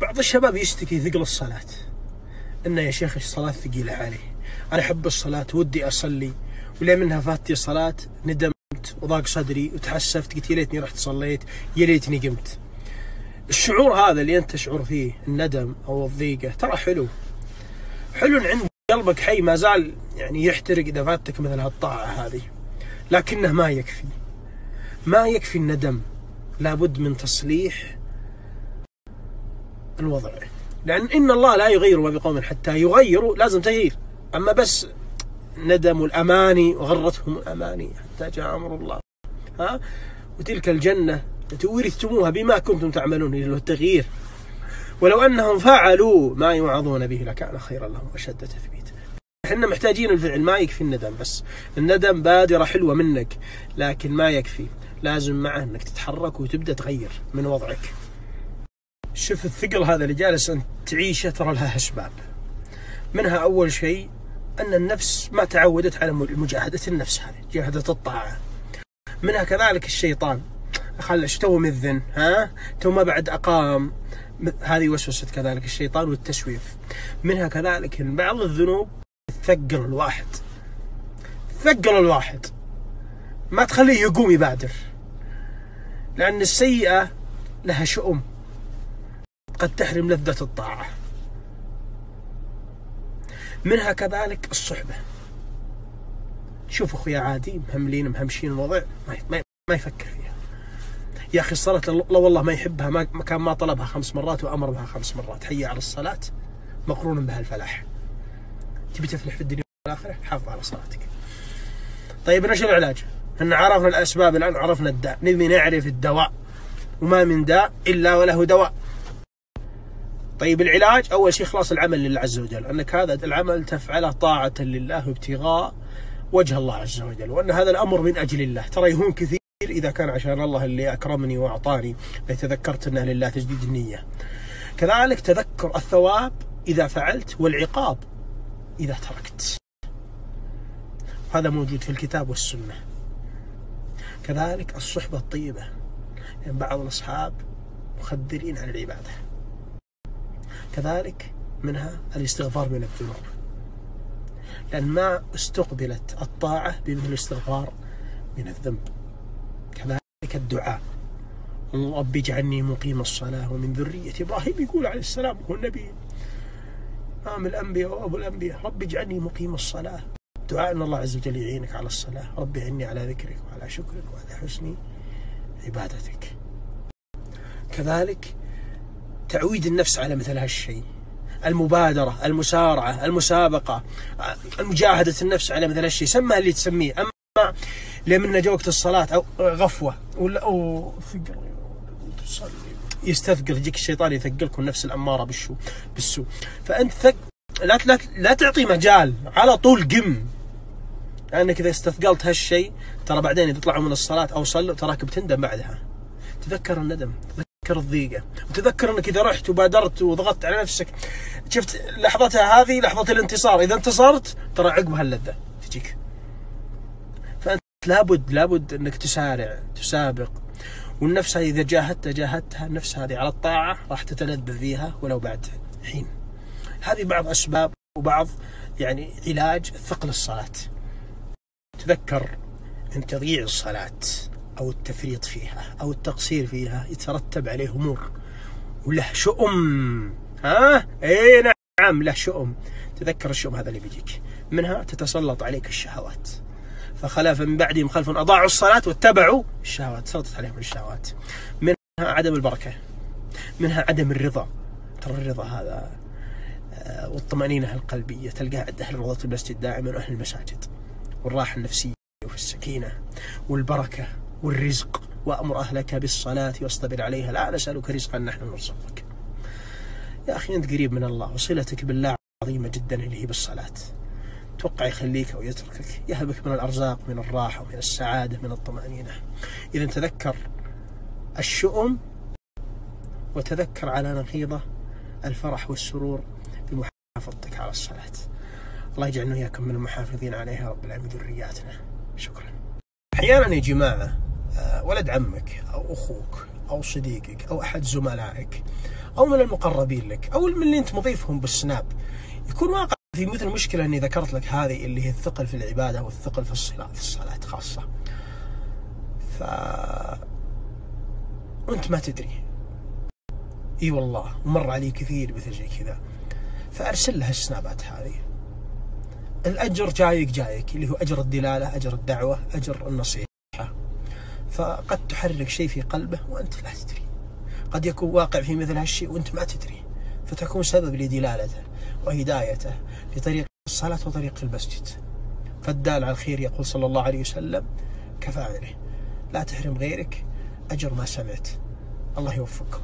بعض الشباب يشتكي ثقل الصلاة. انه يا شيخ الصلاة ثقيلة عليه؟ أنا أحب الصلاة ودي أصلي. ولا منها فاتي صلاة؟ ندمت وضاق صدري وتحسفت قلت يا ليتني رحت صليت يا ليتني قمت. الشعور هذا اللي أنت تشعر فيه الندم أو الضيقة ترى حلو. حلو عند قلبك حي ما زال يعني يحترق إذا فاتك مثل هالطاعة هذه. لكنه ما يكفي. ما يكفي الندم. لابد من تصليح الوضع. لأن إن الله لا يغير ما بقوم حتى يغيروا لازم تغيير. أما بس ندموا الأماني وغرتهم الأماني حتى جاء أمر الله. ها؟ وتلك الجنة التي ورثتموها بما كنتم تعملون التغيير. ولو أنهم فعلوا ما يوعظون به لكان خيرا لهم أشد تثبيتا إحنا محتاجين الفعل ما يكفي الندم بس. الندم بادرة حلوة منك لكن ما يكفي. لازم معه إنك تتحرك وتبدأ تغير من وضعك. شوف الثقل هذا اللي جالس انت تعيشه ترى لها اسباب منها أول شيء أن النفس ما تعودت على مجاهدة النفس هذه مجاهده الطاعة. منها كذلك الشيطان. خلش تو مذن ها؟ تو ما بعد أقام. هذه وسوسة كذلك الشيطان والتسويف. منها كذلك إن بعض الذنوب تثقل الواحد. ثقل الواحد. ما تخليه يقوم يبادر. لأن السيئة لها شؤم. قد تحرم لذة الطاعة. منها كذلك الصحبة. شوف أخويا عادي مهملين مهمشين الوضع ما, ما يفكر فيها. يا أخي الصلاة لو والله ما يحبها ما كان ما طلبها خمس مرات وأمر بها خمس مرات. حي على الصلاة مقرون بها الفلاح. تبي تفلح في الدنيا والآخرة؟ حافظ على صلاتك. طيب إيش العلاج؟ إن عرفنا الأسباب الآن عرفنا الداء. نبي نعرف الدواء. وما من داء إلا وله دواء. طيب العلاج أول شيء خلاص العمل لله عز وجل أنك هذا العمل تفعله طاعة لله وابتغاء وجه الله عز وجل وأن هذا الأمر من أجل الله. ترى يهون كثير إذا كان عشان الله اللي أكرمني وأعطاني تذكرت أنه لله تجديد النية. كذلك تذكر الثواب إذا فعلت والعقاب إذا تركت. هذا موجود في الكتاب والسنة. كذلك الصحبة الطيبة. يعني بعض الأصحاب مخدرين عن العبادة. كذلك منها الاستغفار من الذنوب. لأن ما استقبلت الطاعة بمثل الاستغفار من الذنب. كذلك الدعاء. رب اجعلني مقيم الصلاة. ومن ذرية إبراهيم يقول عليه السلام هو النبي. إمام الأنبياء وأبو الأنبياء رب اجعلني مقيم الصلاة. دعاء أن الله عز وجل يعينك على الصلاة. ربي عني على ذكرك وعلى شكرك وعلى حسن عبادتك. كذلك تعويد النفس على مثل هالشيء المبادرة المسارعة المسابقة المجاهدة النفس على مثل هالشيء سمها اللي تسميه. أما لمن جا وقت الصلاة أو غفوة ولا أو تصلي يستثقل يجيك الشيطان يثقلك والنفس الأمارة بالشو بالسوء. فأنت ثق لا لا لا تعطي مجال على طول قم. لأنك إذا استثقلت هالشيء ترى بعدين إذا طلعوا من الصلاة أو صلوا تراك بتندم بعدها. تذكر الندم. تذكر الضيقة. وتذكر إنك إذا رحت وبادرت وضغطت على نفسك شفت لحظتها هذه لحظة الانتصار. إذا انتصرت ترى عقبها اللذه تجيك. فأنت لابد لابد إنك تسارع تسابق. والنفس هذه إذا جاهدت جاهدتها النفس هذه على الطاعة راح تتلذذ فيها ولو بعد حين. هذه بعض أسباب وبعض يعني علاج ثقل الصلاة. تذكر أن تضييع الصلاة. أو التفريط فيها أو التقصير فيها يترتب عليه أمور. وله شؤم ها؟ اي نعم له شؤم تذكر الشؤم هذا اللي بيجيك. منها تتسلط عليك الشهوات. فخلف من بعدهم خلف أضاعوا الصلاة واتبعوا الشهوات سلطت عليهم الشهوات. منها عدم البركة. منها عدم الرضا. ترى الرضا هذا آه، والطمأنينة القلبية تلقاها عند أهل روضة المسجد دائما وأهل المساجد والراحة النفسية والسكينة والبركة. والرزق وأمر أهلك بالصلاة واصطبر عليها. لا نسألك رزقا نحن نرزقك. يا أخي أنت قريب من الله وصلتك بالله عظيمة جدا اللي هي بالصلاة. توقع يخليك أو يتركك. يهبك من الأرزاق من الراحة ومن السعادة من الطمأنينة. إذا تذكر الشؤم وتذكر على نقيضة الفرح والسرور بمحافظتك على الصلاة. الله يجعلنا إياكم من المحافظين عليها رب العالمين ذرياتنا. شكرا. أحيانا يا جماعة ولد عمك أو أخوك أو صديقك أو أحد زملائك أو من المقربين لك أو من اللي أنت مضيفهم بالسناب. يكون واقع في مثل المشكلة أني ذكرت لك هذه اللي هي الثقل في العبادة والثقل في الصلاة في الصلاة خاصة. ف وأنت ما تدري. إي والله ومر علي كثير مثل زي كذا. فأرسل لها السنابات هذه. الأجر جايك جايك اللي هو أجر الدلالة أجر الدعوة أجر النصيحة. فقد تحرك شيء في قلبه وأنت لا تدري. قد يكون واقع في مثل هالشيء وأنت ما تدري. فتكون سبب لدلالته وهدايته لطريق الصلاة وطريق المسجد. فالدال على الخير يقول صلى الله عليه وسلم كفاعله لا تحرم غيرك. أجر ما سمعت. الله يوفقكم.